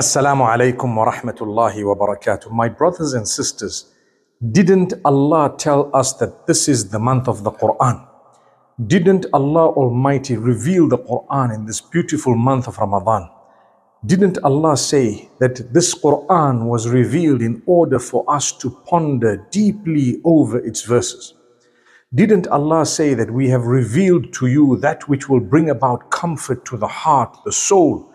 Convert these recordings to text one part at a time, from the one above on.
Assalamu alaikum wa rahmatullahi wa barakatuh. My brothers and sisters, didn't Allah tell us that this is the month of the Quran? Didn't Allah Almighty reveal the Quran in this beautiful month of Ramadan? Didn't Allah say that this Quran was revealed in order for us to ponder deeply over its verses? Didn't Allah say that we have revealed to you that which will bring about comfort to the heart, the soul,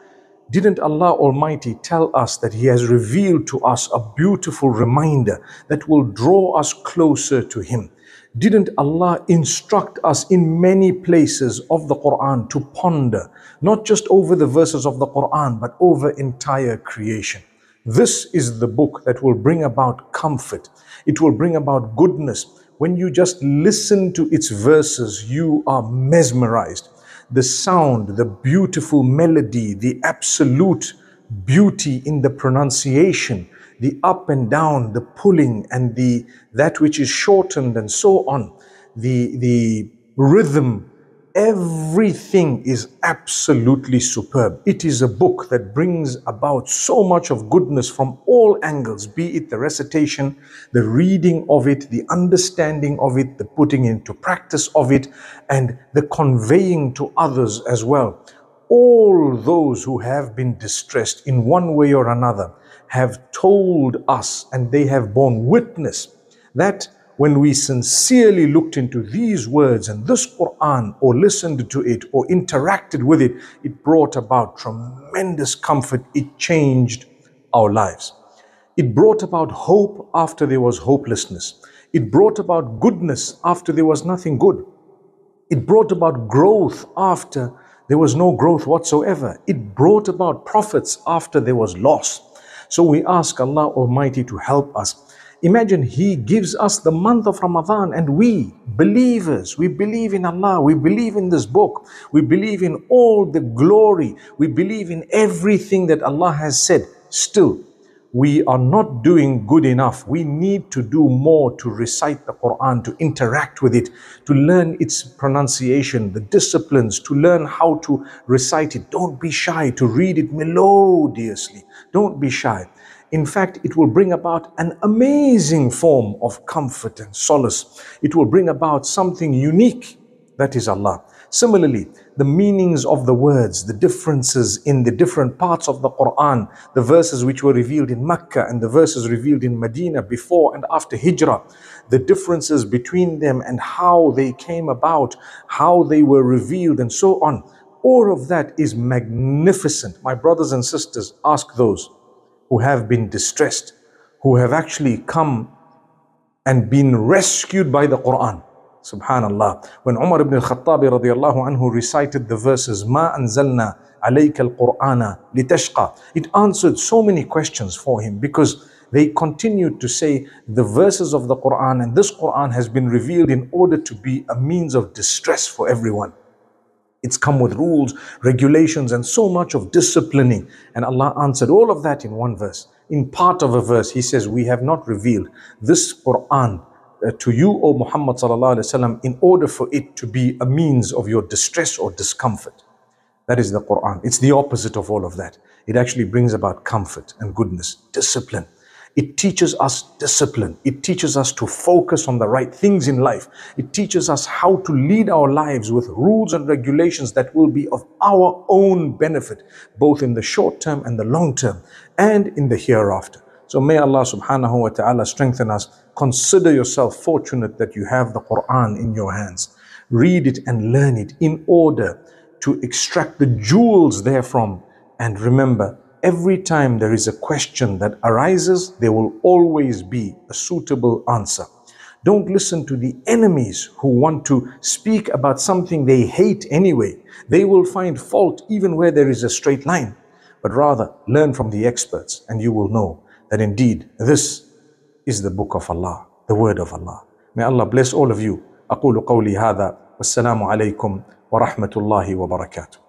didn't Allah Almighty tell us that He has revealed to us a beautiful reminder that will draw us closer to Him? Didn't Allah instruct us in many places of the Quran to ponder, not just over the verses of the Quran, but over entire creation? This is the book that will bring about comfort. It will bring about goodness. When you just listen to its verses, you are mesmerized the sound, the beautiful melody, the absolute beauty in the pronunciation, the up and down, the pulling and the that which is shortened and so on, the the rhythm Everything is absolutely superb. It is a book that brings about so much of goodness from all angles, be it the recitation, the reading of it, the understanding of it, the putting into practice of it, and the conveying to others as well. All those who have been distressed in one way or another have told us and they have borne witness that when we sincerely looked into these words and this Quran or listened to it or interacted with it, it brought about tremendous comfort. It changed our lives. It brought about hope after there was hopelessness. It brought about goodness after there was nothing good. It brought about growth after there was no growth whatsoever. It brought about profits after there was loss. So we ask Allah Almighty to help us Imagine He gives us the month of Ramadan and we, believers, we believe in Allah, we believe in this book, we believe in all the glory, we believe in everything that Allah has said. Still, we are not doing good enough. We need to do more to recite the Quran, to interact with it, to learn its pronunciation, the disciplines, to learn how to recite it. Don't be shy to read it melodiously. Don't be shy. In fact, it will bring about an amazing form of comfort and solace. It will bring about something unique, that is Allah. Similarly, the meanings of the words, the differences in the different parts of the Quran, the verses which were revealed in Mecca and the verses revealed in Medina before and after Hijrah, the differences between them and how they came about, how they were revealed, and so on. All of that is magnificent. My brothers and sisters, ask those who have been distressed, who have actually come and been rescued by the Quran. Subhanallah. When Umar ibn al-Khattab radiallahu anhu recited the verses, Ma anzalna alayka al-Qur'ana litashqa. It answered so many questions for him because they continued to say the verses of the Quran and this Quran has been revealed in order to be a means of distress for everyone. It's come with rules, regulations, and so much of disciplining. And Allah answered all of that in one verse. In part of a verse, He says, We have not revealed this Quran uh, to you, O Muhammad وسلم, in order for it to be a means of your distress or discomfort. That is the Quran. It's the opposite of all of that. It actually brings about comfort and goodness, discipline. It teaches us discipline. It teaches us to focus on the right things in life. It teaches us how to lead our lives with rules and regulations that will be of our own benefit, both in the short term and the long term, and in the hereafter. So may Allah subhanahu wa ta'ala strengthen us. Consider yourself fortunate that you have the Quran in your hands. Read it and learn it in order to extract the jewels therefrom. And remember, every time there is a question that arises, there will always be a suitable answer. Don't listen to the enemies who want to speak about something they hate anyway. They will find fault even where there is a straight line. But rather, learn from the experts and you will know that indeed this is the book of Allah, the word of Allah. May Allah bless all of you. أقول قولي هذا والسلام عليكم ورحمة الله وبركاته